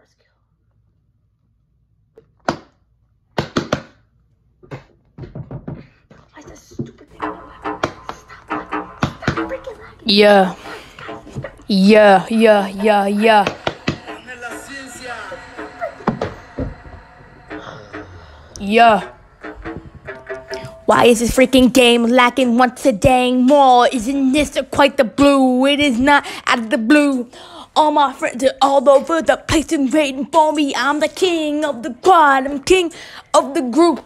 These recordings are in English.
first kill. Why is this stupid thing? Stop lagging. Yeah. Yeah, yeah, yeah, yeah. Yeah. Why is this freaking game lacking once a dang more? Isn't this quite the blue? It is not out of the blue. All my friends are all over the place and waiting for me. I'm the king of the quad. I'm king of the group.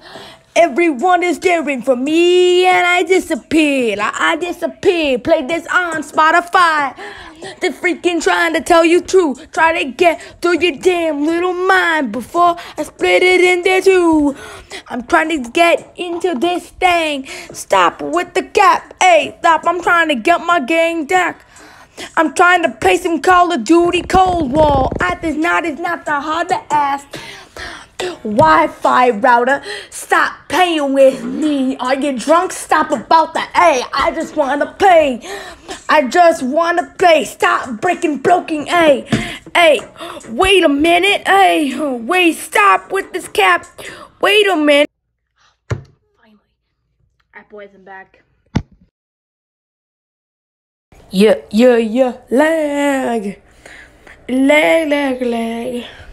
Everyone is staring for me and I disappeared. I, I disappeared. Play this on Spotify. They're freaking trying to tell you true. Try to get through your damn little mind before I split it into two. I'm trying to get into this thing. Stop with the cap. Hey, stop. I'm trying to get my gang back. I'm trying to play some Call of Duty Cold War. I this not is not that hard to ask. Wi-Fi router, stop playing with me. Are you drunk? Stop about the I just wanna play. I just wanna play. Stop breaking broken A. Hey, wait a minute. Hey, wait, stop with this cap. Wait a minute. Finally. Alright, boys, I'm back. Yeah, yeah, yeah. Lag. Lag, lag, lag.